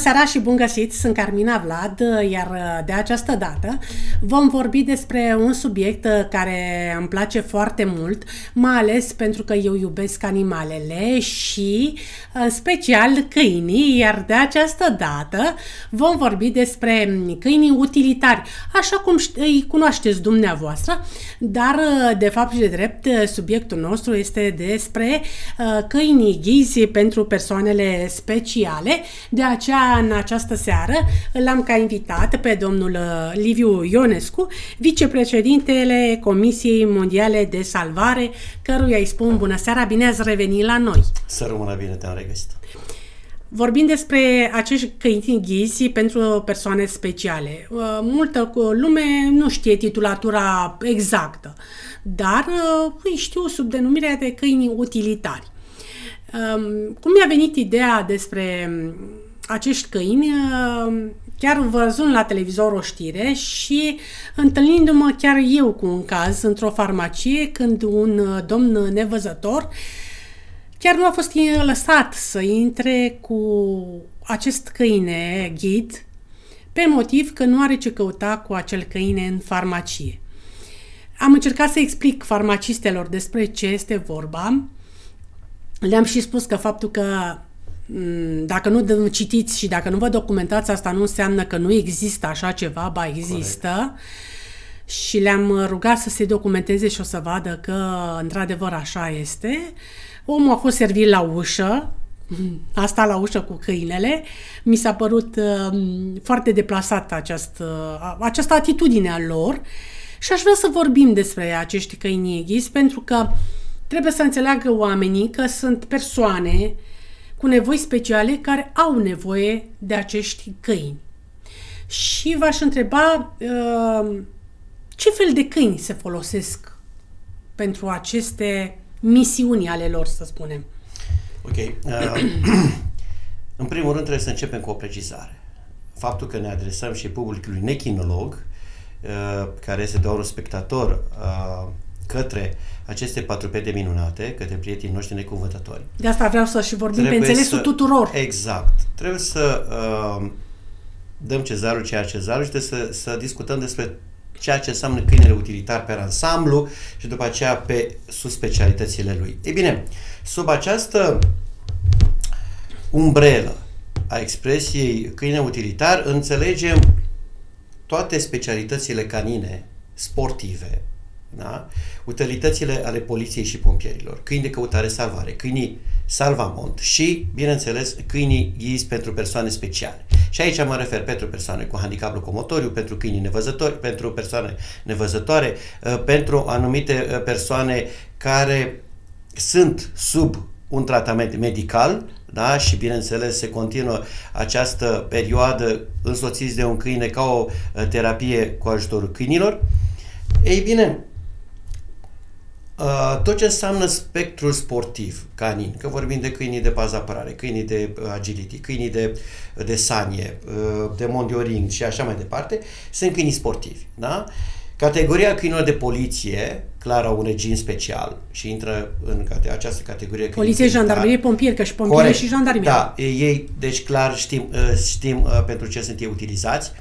seara și bun găsit! Sunt Carmina Vlad, iar uh, de această dată vom vorbi despre un subiect uh, care îmi place foarte mult, mai ales pentru că eu iubesc animalele și uh, special câinii, iar de această dată vom vorbi despre câinii utilitari, așa cum îi cunoașteți dumneavoastră, dar de fapt și de drept subiectul nostru este despre câinii ghizi pentru persoanele speciale, de aceea, în această seară, l-am ca invitat pe domnul uh, Liviu Ionescu, vicepreședintele Comisiei Mondiale de Salvare, căruia îi spun bună seara, bine ați revenit la noi. Să rămână bine, te-am regăsit. Vorbim despre acești câini ghizi pentru persoane speciale. Uh, multă lume nu știe titulatura exactă, dar uh, îi știu sub denumirea de câini utilitari. Um, cum mi-a venit ideea despre acești câini, uh, chiar văzând la televizor o știre și întâlnindu-mă chiar eu cu un caz într-o farmacie când un uh, domn nevăzător chiar nu a fost lăsat să intre cu acest câine ghid pe motiv că nu are ce căuta cu acel câine în farmacie. Am încercat să explic farmacistelor despre ce este vorba. Le-am și spus că faptul că Mm, dacă nu citiți și dacă nu vă documentați, asta nu înseamnă că nu există așa ceva, ba există. Corect. Și le-am rugat să se documenteze și o să vadă că într-adevăr așa este. Omul a fost servit la ușă, asta la ușă cu câinele. Mi s-a părut uh, foarte deplasată această, uh, această atitudine a lor și aș vrea să vorbim despre acești câini pentru că trebuie să înțeleagă oamenii că sunt persoane uh, cu nevoi speciale care au nevoie de acești câini. Și v-aș întreba uh, ce fel de câini se folosesc pentru aceste misiuni ale lor, să spunem. Ok. Uh, în primul rând trebuie să începem cu o precizare. Faptul că ne adresăm și publicului nechinolog, uh, care este doar un spectator uh, către aceste patrupede minunate, către prietenii noștri necuvântători. De asta vreau să și vorbim Trebuie pe înțelesul să, tuturor. Exact. Trebuie să uh, dăm cezarul ceea cezarul și trebuie să, să discutăm despre ceea ce înseamnă câinele utilitar pe ansamblu și după aceea pe subspecialitățile lui. Ei bine, sub această umbrelă a expresiei câine utilitar înțelegem toate specialitățile canine sportive, da? utilitățile ale poliției și pompierilor, câini de căutare salvare, câinii salvamont și, bineînțeles, câinii ghizi pentru persoane speciale. Și aici mă refer pentru persoane cu handicap locomotoriu, pentru câinii nevăzători, pentru persoane nevăzătoare, uh, pentru anumite uh, persoane care sunt sub un tratament medical, da? și bineînțeles se continuă această perioadă însoțiți de un câine ca o uh, terapie cu ajutorul câinilor. Ei bine, Uh, tot ce înseamnă spectrul sportiv canin, că vorbim de câinii de apărare, câinii de uh, agility, câinii de, de sanie, uh, de mondioring și așa mai departe, sunt câinii sportivi. Da? Categoria câinilor de poliție, clar au un regim special și intră în cate- această categorie. Poliție, jandarmerie, pompieri, că și pompieri și jandarmerie. Da, ei, deci clar știm, știm pentru ce sunt ei utilizați.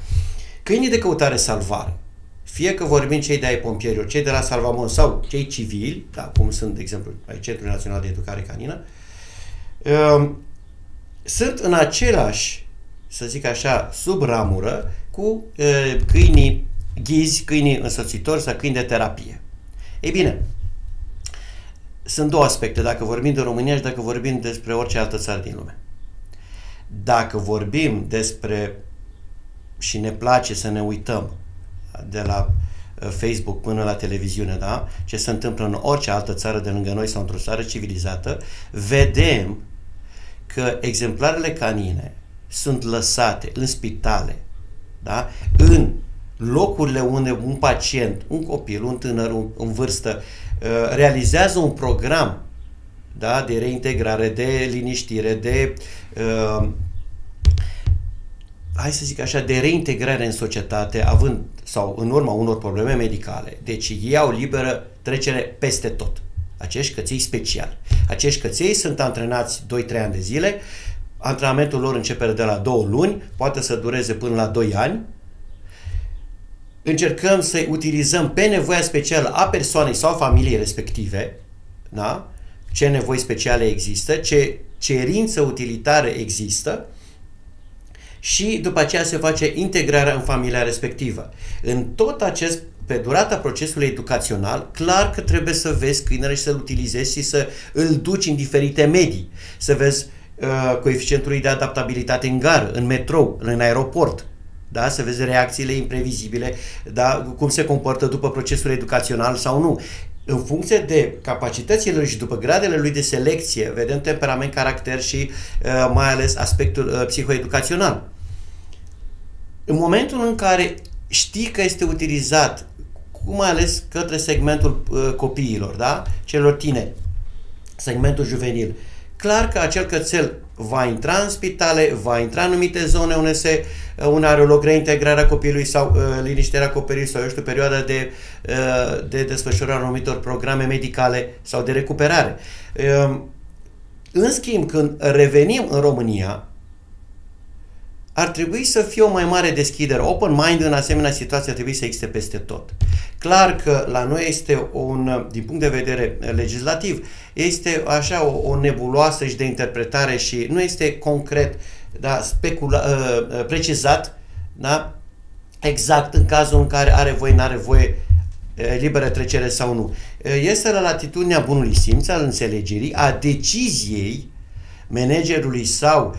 Câinii de căutare-salvare, fie că vorbim cei de ai pompierilor, cei de la Salvamon sau cei civili, da, cum sunt, de exemplu, ai Centrul Național de Educare Canină, um, sunt în același, să zic așa, sub ramură cu uh, câinii ghizi, câinii însoțitori sau câini de terapie. Ei bine, sunt două aspecte, dacă vorbim de România și dacă vorbim despre orice altă țară din lume. Dacă vorbim despre și ne place să ne uităm de la uh, Facebook până la televiziune, da? ce se întâmplă în orice altă țară de lângă noi sau într-o țară civilizată, vedem că exemplarele canine sunt lăsate în spitale, da? în locurile unde un pacient, un copil, un tânăr un, în vârstă uh, realizează un program da? de reintegrare, de liniștire, de uh, hai să zic așa, de reintegrare în societate, având sau în urma unor probleme medicale. Deci ei au liberă trecere peste tot. Acești căței speciali. Acești căței sunt antrenați 2-3 ani de zile antrenamentul lor începe de la două luni, poate să dureze până la 2 ani. Încercăm să utilizăm pe nevoia specială a persoanei sau familiei respective, da? ce nevoi speciale există, ce cerință utilitară există și după aceea se face integrarea în familia respectivă. În tot acest pe durata procesului educațional, clar că trebuie să vezi câinele și să-l utilizezi și să îl duci în diferite medii. Să vezi uh, coeficientul de adaptabilitate în gară, în metrou, în aeroport, da? să vezi reacțiile imprevizibile, da? cum se comportă după procesul educațional sau nu. În funcție de capacitățile lui și după gradele lui de selecție, vedem temperament, caracter și uh, mai ales aspectul uh, psihoeducațional. În momentul în care știi că este utilizat, cu mai ales către segmentul uh, copiilor, da? celor tineri, segmentul juvenil, clar că acel cățel va intra în spitale, va intra în anumite zone unde, se, uh, unde are loc reintegrarea copilului sau uh, liniștirea copilului sau, eu știu, perioada de, uh, de desfășurare a anumitor programe medicale sau de recuperare. Uh, în schimb, când revenim în România, ar trebui să fie o mai mare deschidere. Open mind în asemenea situație ar trebui să existe peste tot. Clar că la noi este un, din punct de vedere legislativ, este așa o, o nebuloasă și de interpretare și nu este concret, da, specula, uh, precizat, da, exact în cazul în care are voie, nu are voie liberă trecere sau nu. Este la latitudinea bunului simț, al înțelegerii, a deciziei managerului sau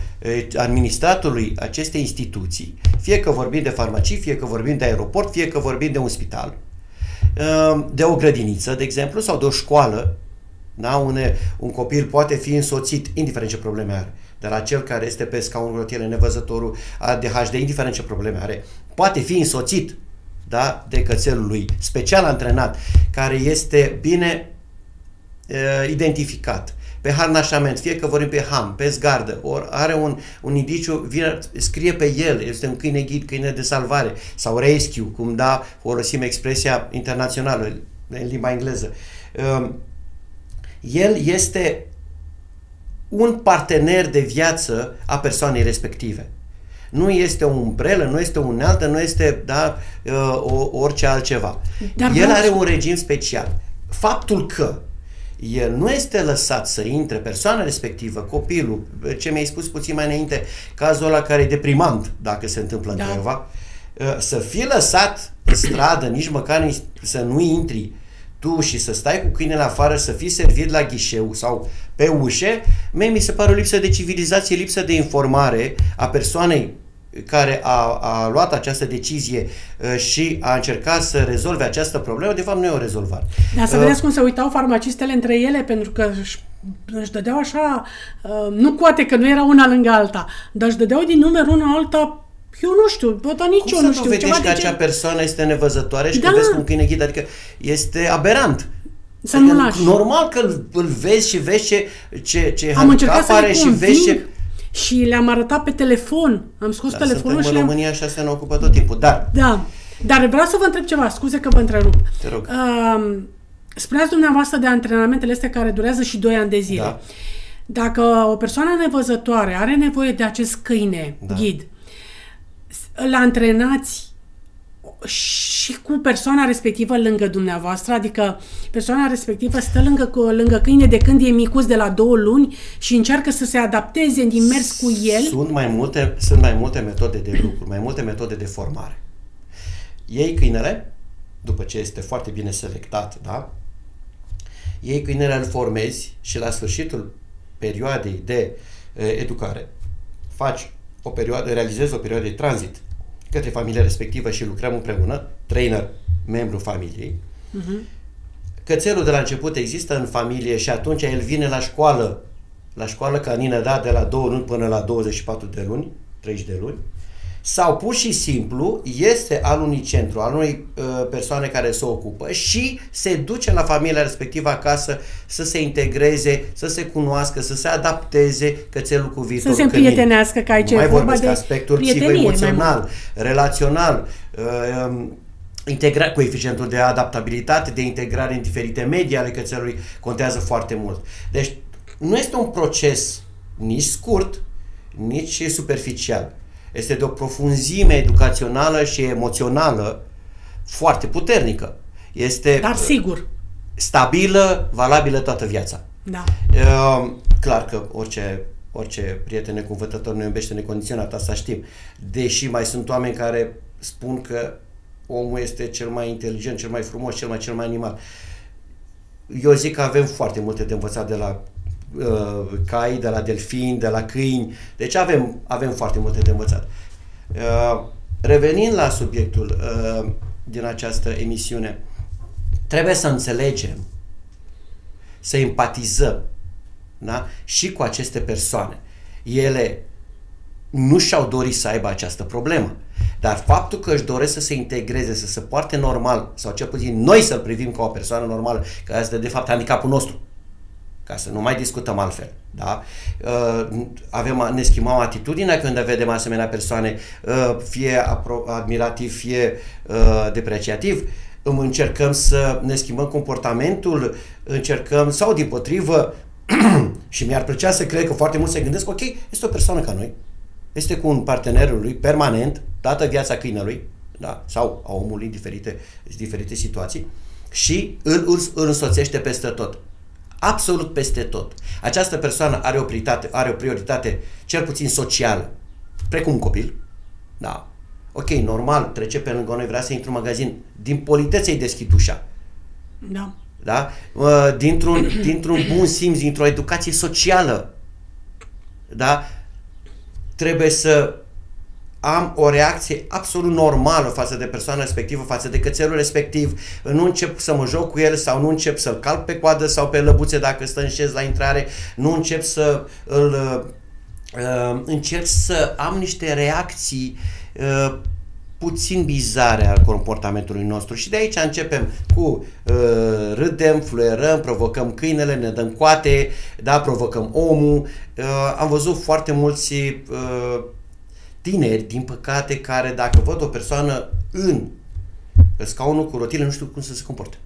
administratorului acestei instituții, fie că vorbim de farmacii, fie că vorbim de aeroport, fie că vorbim de un spital, de o grădiniță, de exemplu, sau de o școală, da? Une, un copil poate fi însoțit, indiferent ce probleme are, de la cel care este pe scaunul rotieră, nevăzătorul, ADHD, indiferent ce probleme are, poate fi însoțit da? de cățelul lui, special antrenat, care este bine uh, identificat pe harnașament, fie că vorbim pe ham, pe zgardă, ori are un, un indiciu, vine, scrie pe el, este un câine ghid, câine de salvare sau rescue, cum da, folosim expresia internațională în limba engleză. Um, el este un partener de viață a persoanei respective. Nu este o umbrelă, nu este o unealtă, nu este da, uh, orice altceva. Dar El are un regim special. Faptul că el nu este lăsat să intre persoana respectivă, copilul, ce mi-ai spus puțin mai înainte, cazul ăla care e deprimant, dacă se întâmplă da. undeva, ă, să fie lăsat în stradă, nici măcar să nu intri tu și să stai cu câinele afară, să fii servit la ghișeu sau pe ușe, mie mi se pare o lipsă de civilizație, lipsă de informare a persoanei care a, a luat această decizie uh, și a încercat să rezolve această problemă, de fapt nu e o rezolvare. Dar să uh, vedeți cum se uitau farmacistele între ele, pentru că își, își dădeau așa, uh, nu poate că nu era una lângă alta, dar își dădeau din număr una alta eu nu știu, dar nici cum eu nu știu. Cum să vedești că acea persoană este nevăzătoare și da. că vezi cum câine ghid, adică este aberant. Să adică nu lași. Normal că îl, îl vezi și vezi ce, ce, ce Am încercat să are și vezi ce și le-am arătat pe telefon. Am scos da, telefonul și în România așa se ne ocupă tot timpul, dar... Da. Dar vreau să vă întreb ceva, scuze că vă întrerup. Te rog. Uh, spuneați dumneavoastră de antrenamentele astea care durează și 2 ani de zile. Da. Dacă o persoană nevăzătoare are nevoie de acest câine, da. ghid, îl antrenați și cu persoana respectivă lângă dumneavoastră, adică persoana respectivă stă lângă, lângă câine de când e micuț de la două luni și încearcă să se adapteze din mers cu el. Sunt mai multe, sunt mai multe metode de lucru, mai multe metode de formare. Ei câinele, după ce este foarte bine selectat, da? Ei câinele îl formezi și la sfârșitul perioadei de uh, educare faci o perioadă, realizezi o perioadă de tranzit către familia respectivă și lucrăm împreună, trainer, membru familiei. Uh-huh. Cățelul de la început există în familie și atunci el vine la școală, la școală canină, da, de la 2 luni până la 24 de luni, 30 de luni, sau pur și simplu este al unui centru, al unei uh, persoane care se ocupă și se duce la familia respectivă acasă să se integreze, să se cunoască, să se adapteze cățelul cu viitorul Să se prietenească, ca aici mai vorbesc de aspectul psihoemoțional, relațional, uh, um, integra- coeficientul de adaptabilitate, de integrare în diferite medii ale cățelului contează foarte mult. Deci nu este un proces nici scurt, nici superficial. Este de o profunzime educațională și emoțională foarte puternică. Este Dar sigur. stabilă, valabilă toată viața. Da. Uh, clar că orice, orice prieten necuvântător nu iubește necondiționat, asta știm. Deși mai sunt oameni care spun că omul este cel mai inteligent, cel mai frumos, cel mai cel mai animal. Eu zic că avem foarte multe de învățat de la uh, cai, de la delfini, de la câini. Deci avem, avem foarte multe de învățat. Uh, revenind la subiectul uh, din această emisiune, trebuie să înțelegem, să empatizăm da? și cu aceste persoane. Ele nu și-au dorit să aibă această problemă. Dar faptul că își doresc să se integreze, să se poarte normal, sau cel puțin noi să-l privim ca o persoană normală, că asta de fapt handicapul nostru, ca să nu mai discutăm altfel. Da? Uh, avem, ne schimbăm atitudinea când vedem asemenea persoane, uh, fie admirativ, fie uh, depreciativ, încercăm să ne schimbăm comportamentul, încercăm, sau din potrivă, și mi-ar plăcea să cred că foarte mulți se gândesc, ok, este o persoană ca noi, este cu un partenerul lui permanent, dată viața câinelui, da? sau a omului în diferite, diferite situații, și îl, îl, îl însoțește peste tot. Absolut peste tot. Această persoană are o prioritate, are o prioritate cel puțin socială, precum un copil. Da. Ok, normal, trece pe lângă noi, vrea să intru în magazin. Din politețe îi deschid ușa. Da. Da? Dintr-un, dintr-un bun simț, dintr-o educație socială. Da? Trebuie să am o reacție absolut normală față de persoana respectivă, față de cățelul respectiv, nu încep să mă joc cu el sau nu încep să-l calc pe coadă sau pe lăbuțe dacă stă în șez la intrare, nu încep să îl uh, încerc să am niște reacții uh, puțin bizare al comportamentului nostru. Și de aici începem cu uh, râdem, fluierăm, provocăm câinele, ne dăm coate, da, provocăm omul. Uh, am văzut foarte mulți uh, tineri, din păcate, care dacă văd o persoană în scaunul cu rotile, nu știu cum să se comporte.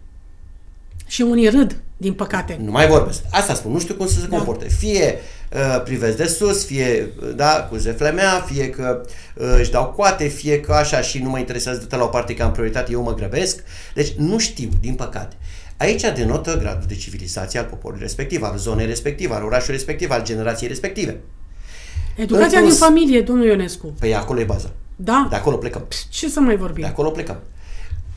Și unii râd, din păcate. Nu mai vorbesc. Asta spun, nu știu cum să se da. comporte. Fie uh, privesc de sus, fie uh, da, cu zeflemea, fie că uh, își dau coate, fie că așa și nu mă interesează de la o parte că am prioritate, eu mă grăbesc. Deci nu știu, din păcate. Aici denotă gradul de civilizație al poporului respectiv, al zonei respective, al orașului respectiv, al generației respective. Educația din familie, domnul Ionescu. Păi acolo e baza. Da. De acolo plecăm. Ce să mai vorbim? De acolo plecăm.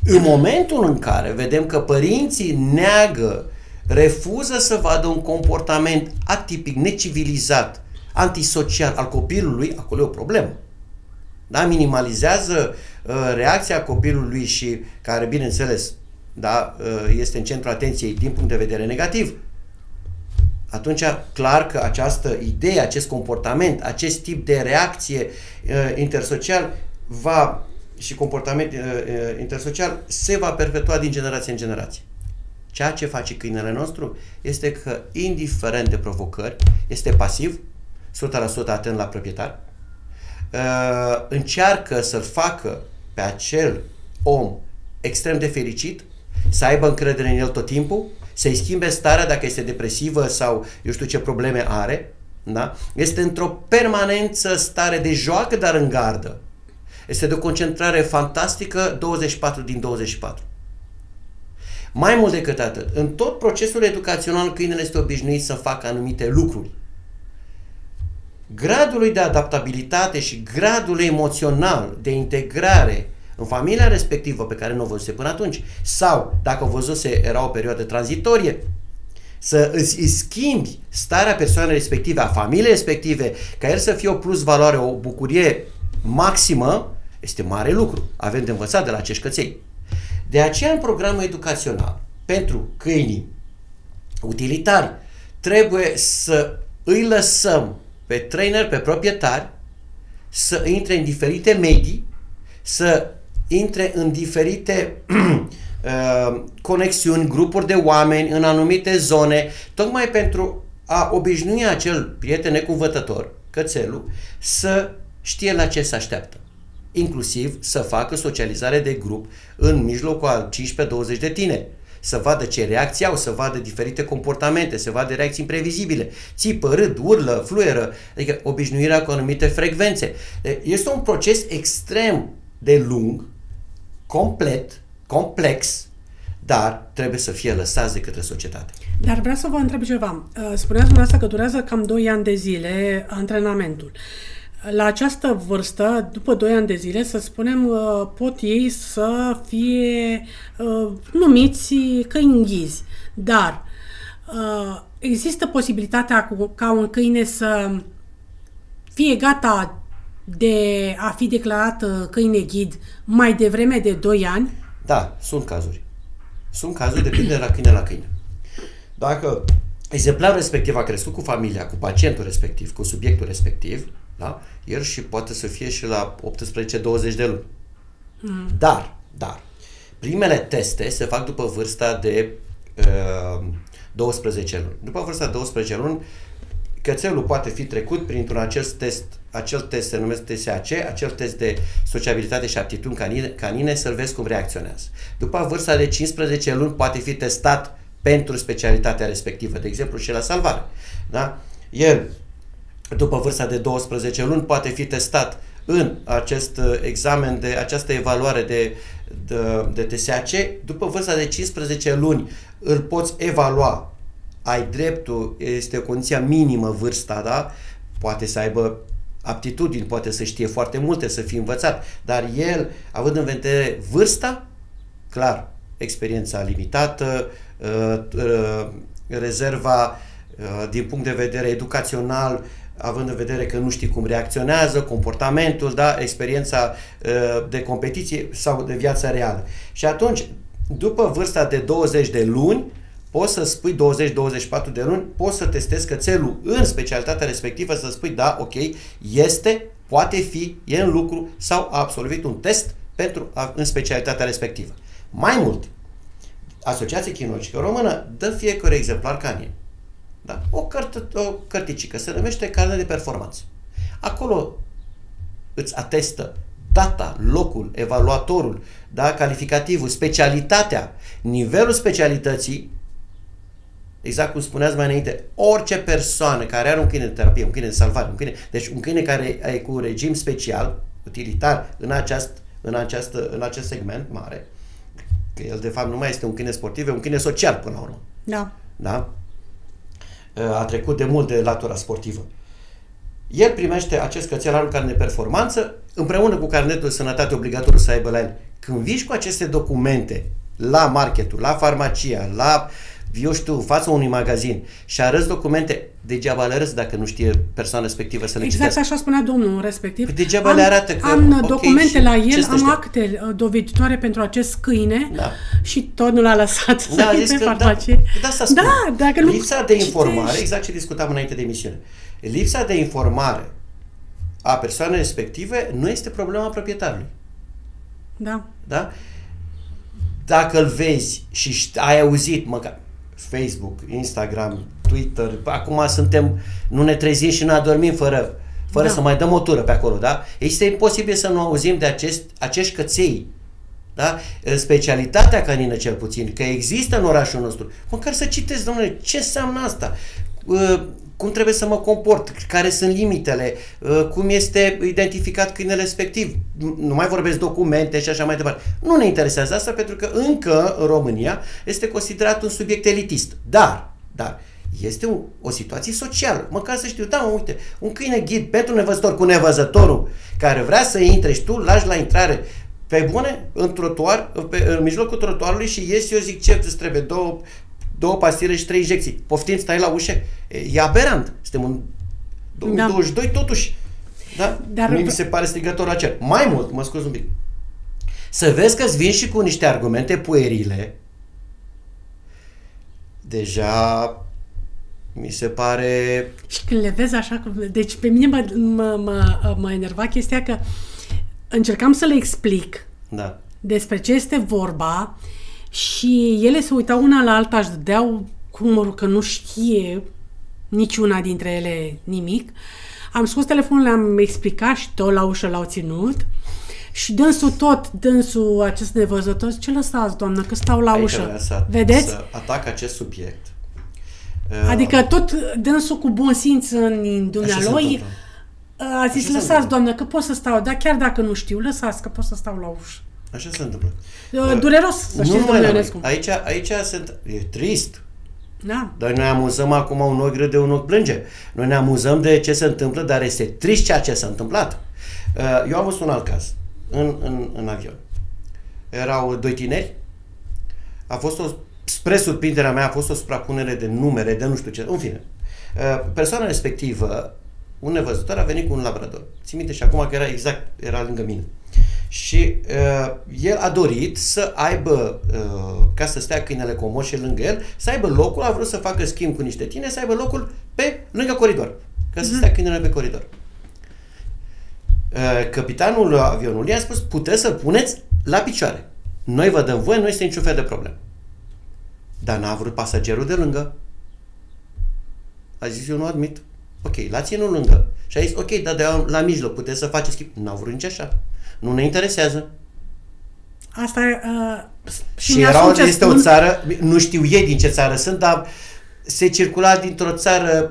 În momentul în care vedem că părinții neagă, refuză să vadă un comportament atipic, necivilizat, antisocial al copilului, acolo e o problemă. Da? Minimalizează uh, reacția copilului și care, bineînțeles, da, uh, este în centrul atenției din punct de vedere negativ, atunci clar că această idee, acest comportament, acest tip de reacție uh, intersocial va și comportament uh, uh, intersocial se va perpetua din generație în generație. Ceea ce face câinele nostru este că, indiferent de provocări, este pasiv, 100% atent la proprietar, uh, încearcă să-l facă pe acel om extrem de fericit, să aibă încredere în el tot timpul, să-i schimbe starea dacă este depresivă sau eu știu ce probleme are, da? este într-o permanență stare de joacă, dar în gardă. Este de o concentrare fantastică 24 din 24. Mai mult decât atât, în tot procesul educațional câinele este obișnuit să facă anumite lucruri. Gradul lui de adaptabilitate și gradul emoțional de integrare în familia respectivă pe care nu o văzuse până atunci sau dacă o văzuse era o perioadă tranzitorie, să îți schimbi starea persoanei respective, a familiei respective, ca el să fie o plus valoare, o bucurie maximă, este mare lucru. Avem de învățat de la acești căței. De aceea, în programul educațional, pentru câinii utilitari, trebuie să îi lăsăm pe trainer, pe proprietari, să intre în diferite medii, să intre în diferite uh, conexiuni, grupuri de oameni, în anumite zone, tocmai pentru a obișnui acel prieten necuvătător, cățelul, să știe la ce se așteaptă inclusiv să facă socializare de grup în mijlocul a 15-20 de tineri. să vadă ce reacții au, să vadă diferite comportamente, să vadă reacții imprevizibile, țipă, râd, urlă, fluieră, adică obișnuirea cu anumite frecvențe. Este un proces extrem de lung, complet, complex, dar trebuie să fie lăsați de către societate. Dar vreau să vă întreb ceva. Uh, spuneați dumneavoastră că durează cam 2 ani de zile antrenamentul. La această vârstă, după 2 ani de zile, să spunem, uh, pot ei să fie uh, numiți câini înghizi. Dar există posibilitatea ca un câine să fie gata de a fi declarat câine ghid mai devreme de 2 ani? Da, sunt cazuri. Sunt cazuri, depinde de la câine la câine. Dacă exemplarul respectiv a crescut cu familia, cu pacientul respectiv, cu subiectul respectiv, da? el și poate să fie și la 18-20 de luni. Mm. Dar, dar, primele teste se fac după vârsta de uh, 12 luni. După vârsta de 12 luni, cățelul poate fi trecut printr-un acest test, acel test se numește TSAC, acel test de sociabilitate și aptitudini canine, canine să-l vezi cum reacționează. După vârsta de 15 luni poate fi testat pentru specialitatea respectivă, de exemplu și la salvare. Da? El, după vârsta de 12 luni, poate fi testat în acest uh, examen, de această evaluare de, de, de TSAC. După vârsta de 15 luni îl poți evalua ai dreptul, este o condiție minimă vârsta, da? Poate să aibă aptitudini, poate să știe foarte multe, să fie învățat, dar el, având în vedere vârsta, clar, experiența limitată, uh, uh, rezerva uh, din punct de vedere educațional, având în vedere că nu știi cum reacționează, comportamentul, da, experiența de competiție sau de viața reală. Și atunci, după vârsta de 20 de luni, poți să spui 20-24 de luni, poți să testezi cățelul în specialitatea respectivă, să spui da, ok, este, poate fi, e în lucru sau a absolvit un test pentru a, în specialitatea respectivă. Mai mult, Asociația Chinologică Română dă fiecare exemplar canin. Da? O, carte, o cărticică, se numește carne de performanță. Acolo îți atestă data, locul, evaluatorul, da? calificativul, specialitatea, nivelul specialității exact cum spuneați mai înainte, orice persoană care are un câine de terapie, un câine de salvare, un câine, deci un câine care e cu un regim special, utilitar în, aceast, în, această, în acest segment mare, că el de fapt nu mai este un câine sportiv, e un câine social până la urmă. Da. Da? A trecut de mult de latura sportivă. El primește acest cățel al carne de performanță împreună cu carnetul de sănătate obligatoriu să aibă la el. Când vii cu aceste documente la marketul, la farmacia, la eu știu, în fața unui magazin și arăți documente, degeaba le arăți dacă nu știe persoana respectivă să le Exact citească. așa spunea domnul respectiv. Păi degeaba am, le arată că, Am okay, documente la el, am acte uh, doveditoare pentru acest câine da. și tot nu l-a lăsat da, să intre în farmacie. Da, da, da, dacă nu Lipsa de informare, citești. exact ce discutam înainte de emisiune, lipsa de informare a persoanei respective nu este problema proprietarului. Da. Da? Dacă îl vezi și ai auzit măcar, Facebook, Instagram, Twitter, acum suntem, nu ne trezim și nu adormim fără, fără da. să mai dăm o tură pe acolo, da? Este imposibil să nu auzim de acest, acești căței, da? Specialitatea canină cel puțin, că există în orașul nostru. Măcar să citesc, domnule, ce înseamnă asta? Cum trebuie să mă comport, care sunt limitele, uh, cum este identificat câinele respectiv. Nu mai vorbesc documente și așa mai departe. Nu ne interesează asta pentru că încă în România este considerat un subiect elitist. Dar, dar, este o, o situație socială. Măcar să știu, da, uite, un câine ghid pentru nevăzător cu nevăzătorul care vrea să intre și tu lași la intrare pe bune, în trotuar, pe, în mijlocul trotuarului și ies eu zic ce îți trebuie, două două pastile și trei injecții. Poftim, stai la ușă. E aberant. Suntem în 2022 da. totuși. Da? Dar... Mi se pare strigător acel. Mai mult, mă scuz un pic. Să vezi că îți vin și cu niște argumente puerile, deja mi se pare... Și când le vezi așa, deci pe mine mă, mă, mă, mă enerva chestia că încercam să le explic da. despre ce este vorba și ele se uitau una la alta, își dădeau cum că nu știe niciuna dintre ele nimic. Am scos telefonul, le-am explicat și tot la ușă l-au ținut Și dânsul tot, dânsul acest nevăzător, ce lăsați, doamnă, că stau la Aici ușă. vreau să, Vedeți? să atac acest subiect. Uh, Adică tot dânsul cu bun simț în Așa se dumnealui întâmplă. a zis, Așa se lăsați, întâmplă. doamnă, că pot să stau, dar chiar dacă nu știu, lăsați, că pot să stau la ușă. Așa se întâmplă. Uh, Dureros, să nu știți, numai domnule la noi. Ionescu. Aici, aici sunt, e trist. Da. Dar noi ne amuzăm acum, un ochi râde, un ochi plânge. Noi ne amuzăm de ce se întâmplă, dar este trist ceea ce s-a întâmplat. Uh, Eu am văzut un alt caz în, în, în avion. Erau doi tineri. A fost o, spre surprinderea mea, a fost o suprapunere de numere, de nu știu ce, în fine. Uh, Persoana respectivă, un nevăzător, a venit cu un labrador. Țin minte și acum că era exact, era lângă mine. Și uh, el a dorit să aibă, uh, ca să stea câinele cu o moșe lângă el, să aibă locul, a vrut să facă schimb cu niște tine, să aibă locul pe lângă coridor, ca să stea câinele pe coridor. Uh, capitanul avionului a spus, puteți să-l puneți la picioare. Noi vă dăm voie, nu este niciun fel de problemă. Dar n-a vrut pasagerul de lângă. A zis, eu nu admit. Ok, l-a ținut lângă. Și a zis, ok, dar de la mijloc puteți să faceți schimb. N-au vrut nici așa. Nu ne interesează. Asta e, uh, și, Și mi-asum era, ce este spun. o țară, nu știu ei din ce țară sunt, dar se circula dintr-o țară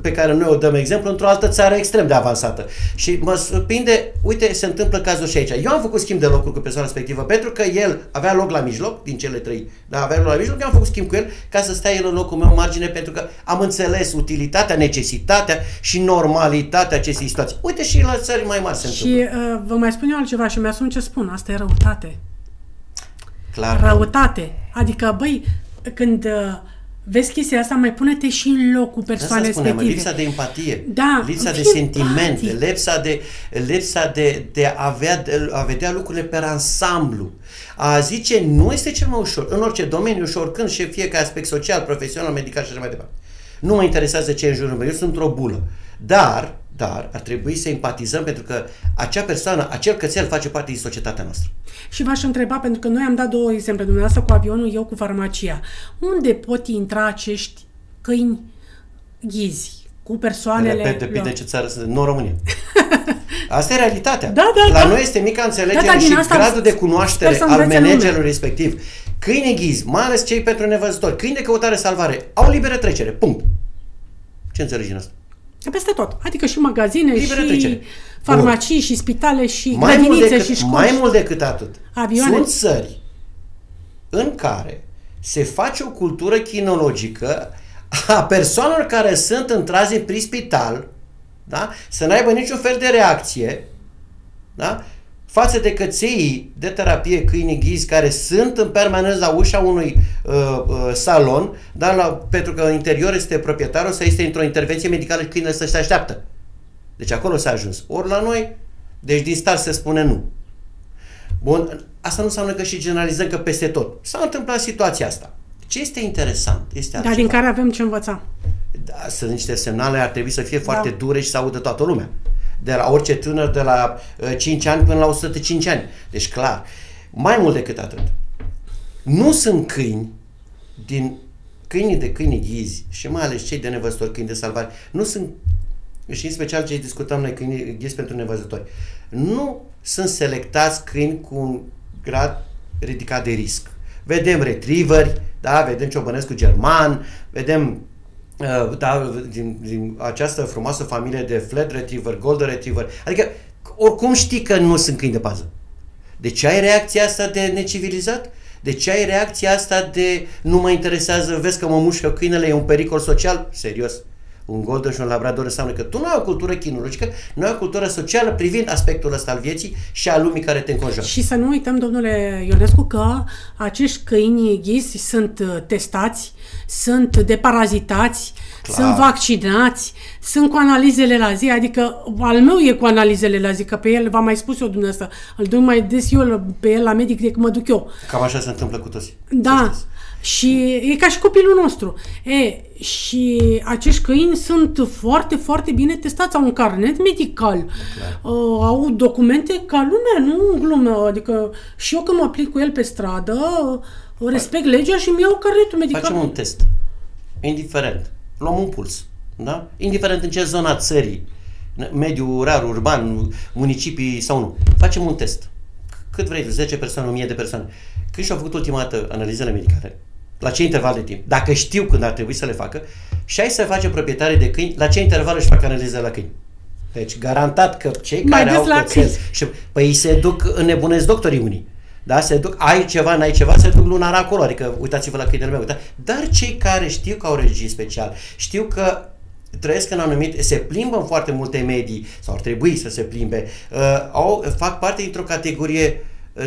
pe care noi o dăm exemplu, într-o altă țară extrem de avansată. Și mă surprinde, uite, se întâmplă cazul și aici. Eu am făcut schimb de locuri cu persoana respectivă pentru că el avea loc la mijloc, din cele trei, dar avea loc la mijloc, eu am făcut schimb cu el ca să stea el în locul meu în margine pentru că am înțeles utilitatea, necesitatea și normalitatea acestei situații. Uite și la țări mai mari se întâmplă. Și uh, vă mai spun eu altceva și mi-asum ce spun. Asta e răutate. Clar. Răutate. Adică, băi, când uh, vezi chestia asta, mai pune-te și în locul Asta persoanei spuneam, respective. lipsa de empatie, Da, lipsa de fii sentimente, empatic. lipsa de, lipsa de, de a, avea, de a vedea lucrurile pe ansamblu. A zice nu este cel mai ușor, în orice domeniu și oricând și fiecare aspect social, profesional, medical și așa mai departe. Nu mă interesează ce e în jurul meu, eu sunt într-o bulă. Dar, dar, ar trebui să empatizăm pentru că acea persoană, acel cățel face parte din societatea noastră. Și v-aș întreba, pentru că noi am dat două exemple, dumneavoastră cu avionul, eu cu farmacia. Unde pot intra acești câini ghizi cu persoanele Repet, depinde lor? de ce țară sunt, nu în România. Asta e realitatea. Da, da, La da. noi este mica înțelegere Da, da, din și asta gradul de cunoaștere sper să al învețe managerului lumea. respectiv. Câine ghizi, mai ales cei pentru nevăzători, câini de căutare salvare, au liberă trecere. Punct. Ce înțelegi din asta? Peste tot. Adică și magazine, Liberă și trecere. farmacii, și spitale, și Mai mult, grădinițe, decât, și școli. mai mult decât atât. Avioane. Sunt țări în care se face o cultură chinologică a persoanelor care sunt întrați prin spital, da? să n-aibă niciun fel de reacție, da? Față de căței de terapie câini ghizi care sunt în permanență la ușa unui uh, uh, salon, dar la, pentru că în interior este proprietarul să este într-o intervenție medicală și câinele să se așteaptă. Deci acolo s-a ajuns. Ori la noi, deci din start se spune nu. Bun, asta nu înseamnă că și generalizăm că peste tot. S-a întâmplat situația asta. Ce este interesant este Dar altceva. din care avem ce învăța. Da, sunt niște semnale, ar trebui să fie foarte Da. dure și să audă toată lumea. De la orice tânăr de la uh, 5 ani până la 105 ani. Deci clar. Mai mult decât atât. Nu sunt câini din câinii de câini ghizi și mai ales cei de nevăzători, câini de salvare, nu sunt și în special cei discutăm noi câini ghizi pentru nevăzători. Nu sunt selectați câini cu un grad ridicat de risc. Vedem retrieveri, da, vedem ciobănescu german, vedem uh, da, din, din această frumoasă familie de flat retriever, golden retriever. Adică oricum știi că nu sunt câini de pază. De ce ai reacția asta de necivilizat? De ce ai reacția asta de nu mă interesează, vezi că mă mușcă câinele, e un pericol social? Serios. Un golden și un labrador înseamnă că tu nu ai o cultură chinologică, nu ai o cultură socială privind aspectul ăsta al vieții și al lumii care te înconjoară. Și să nu uităm, domnule Ionescu, că acești câini ghizi sunt uh, testați, sunt deparazitați, Clar. sunt vaccinați, sunt cu analizele la zi, adică al meu e cu analizele la zi, că pe el, v-am mai spus eu dumneavoastră, îl duc mai des eu pe el la medic decât mă duc eu. Cam așa se întâmplă cu toți. să Da, știți. și e ca și copilul nostru. E, și acești câini sunt foarte, foarte bine testați, au un carnet medical, uh, au documente ca lumea, nu în glumă. Adică și eu când mă plic cu el pe stradă, uh, respect legea și mi iau carnetul medical. Facem un test. Indiferent. Luăm un puls. Da? Indiferent în ce zona țării mediul rar, urban, municipii sau nu. Facem un test. Cât vrei, 10 persoane, 1000 de persoane. Când și-au făcut ultima dată analizele medicale, la ce interval de timp, dacă știu când ar trebui să le facă, și ai să face proprietare de câini, la ce interval își fac analizele la câini. Deci garantat că cei Mai care des au la cățel, câini. și, păi se duc, înnebunesc doctorii unii. Da, se duc, ai ceva, n-ai ceva, se duc lunar acolo, adică uitați-vă la câinele meu, da? Dar cei care știu că au regii special, știu că trăiesc în anumite, se plimbă în foarte multe medii, sau ar trebui să se plimbe, uh, au, fac parte dintr-o categorie uh,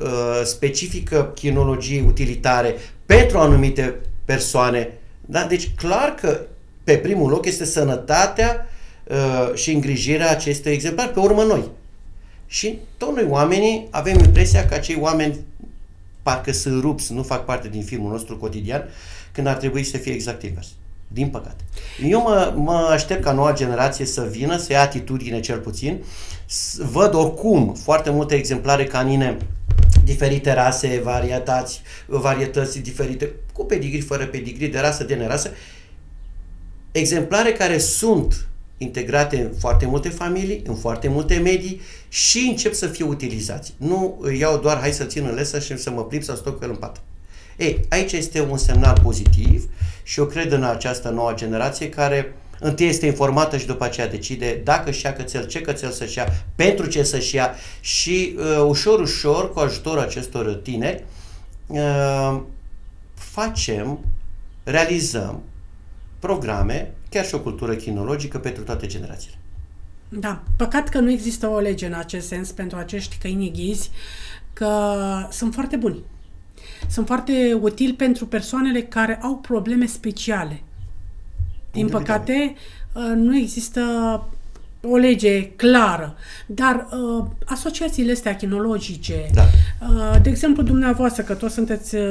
uh, specifică chinologiei utilitare pentru anumite persoane. Da? Deci clar că pe primul loc este sănătatea uh, și îngrijirea acestui exemplar, pe urmă noi. Și tot noi oamenii avem impresia că acei oameni parcă sunt rupți, nu fac parte din filmul nostru cotidian, când ar trebui să fie exact invers. Din păcate. Eu mă, mă aștept ca noua generație să vină, să ia atitudine cel puțin. S- Văd oricum foarte multe exemplare canine diferite rase, varietați, varietăți diferite, cu pedigri, fără pedigri, de rasă, de nerasă, exemplare care sunt integrate în foarte multe familii, în foarte multe medii și încep să fie utilizați. Nu îi iau doar hai să țin în lesă și să mă plimb să stoc pe el în pat. Ei, aici este un semnal pozitiv și eu cred în această nouă generație care întâi este informată și după aceea decide dacă și ia cățel, ce cățel să-și ia, pentru ce să-și ia și uh, ușor, ușor, cu ajutorul acestor tineri, uh, facem, realizăm programe, chiar și o cultură chinologică pentru toate generațiile. Da, păcat că nu există o lege în acest sens pentru acești câini ghizi, că sunt foarte buni. Sunt foarte utili pentru persoanele care au probleme speciale. Din Indubitabil. păcate, uh, nu există o lege clară, dar uh, asociațiile astea chinologice, Da. uh, de exemplu dumneavoastră, că toți sunteți uh,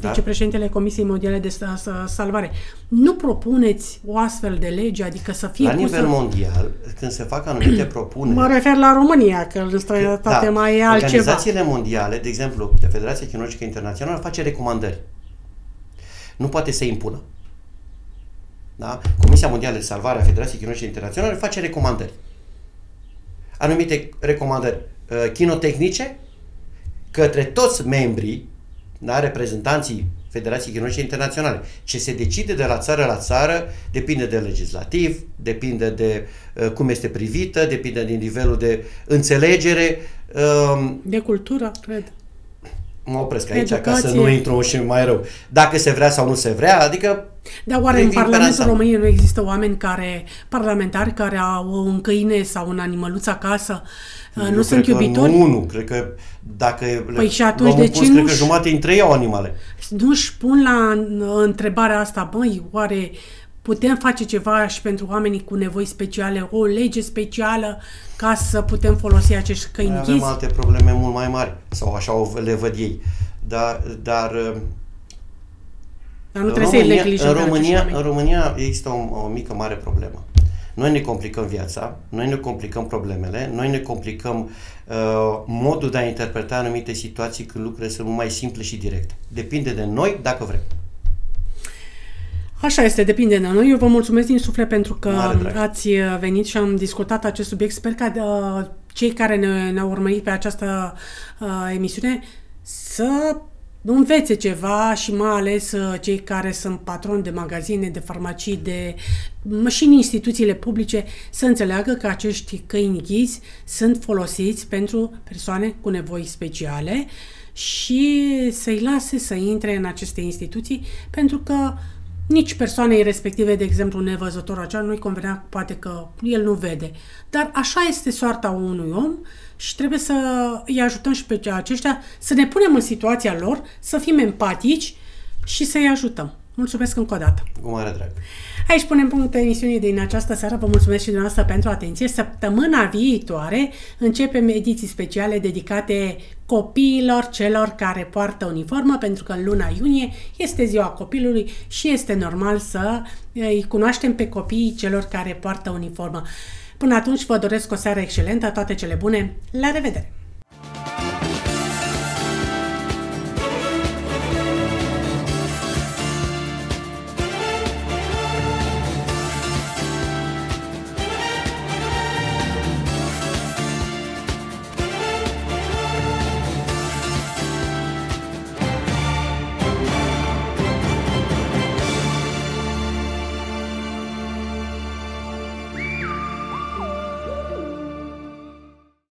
Da. vicepreședintele Comisiei Mondiale de Sa- Sa- Salvare, nu propuneți o astfel de lege, adică să fie La pusă... nivel mondial, când se fac anumite propuneri, Mă refer la România, că în străinătate da, mai e altceva. Organizațiile mondiale, de exemplu, de Federația Chinologică Internațională, face recomandări. Nu poate să impună. Da? Comisia Mondială de Salvare a Federației Chinologice Internaționale face recomandări. Anumite recomandări uh, chinotehnice către toți membrii, da, reprezentanții Federației Chinologice Internaționale. Ce se decide de la țară la țară depinde de legislativ, depinde de uh, cum este privită, depinde de nivelul de înțelegere. Uh, De cultură, cred. Mă opresc aici ca Educație. să nu intru și mai rău. Dacă se vrea sau nu se vrea, adică Dar oare în privim pe Parlamentul ansamblu. României nu există oameni care, parlamentari, care au un câine sau un animăluț acasă, uh, eu nu sunt cred că iubitori? Nu, nu, cred că dacă Păi și atunci luăm de un ce curs, nu cred că și- jumate dintre ei au animale. Nu își pun la uh, întrebarea asta, băi, oare putem face ceva și pentru oamenii cu nevoi speciale, o lege specială ca să putem folosi acești câini Noi avem ghizi? alte probleme mult mai mari, sau așa o- le văd ei. Dar, dar Dar nu în trebuie să-i România, neglijăm în pe acești România, oameni. în România există o, o mică mare problemă. Noi ne complicăm viața, noi ne complicăm problemele, noi ne complicăm uh, modul de a interpreta anumite situații când lucrurile sunt mult mai simple și directe. Depinde de noi dacă vrem. Așa este, depinde de noi. Eu vă mulțumesc din suflet pentru că Mare drag. ați uh, venit și am discutat acest subiect. Sper că uh, cei care ne, ne-au urmărit pe această uh, emisiune să învețe ceva și mai ales uh, cei care sunt patroni de magazine, de farmacii, de mă, și în instituțiile publice să înțeleagă că acești câini ghizi sunt folosiți pentru persoane cu nevoi speciale și să-i lase să intre în aceste instituții pentru că nici persoanei respective, de exemplu, nevăzător acela, nu-i convenea poate că el nu vede. Dar așa este soarta unui om și trebuie să îi ajutăm și pe aceștia să ne punem în situația lor, să fim empatici și să-i ajutăm. Mulțumesc încă o dată! Cu mare drag. Aici punem punct emisiunii din această seară. Vă mulțumesc și dumneavoastră pentru atenție. Săptămâna viitoare începem ediții speciale dedicate copiilor celor care poartă uniformă, pentru că în luna iunie este ziua copilului și este normal să îi cunoaștem pe copiii celor care poartă uniformă. Până atunci vă doresc o seară excelentă, toate cele bune, la revedere!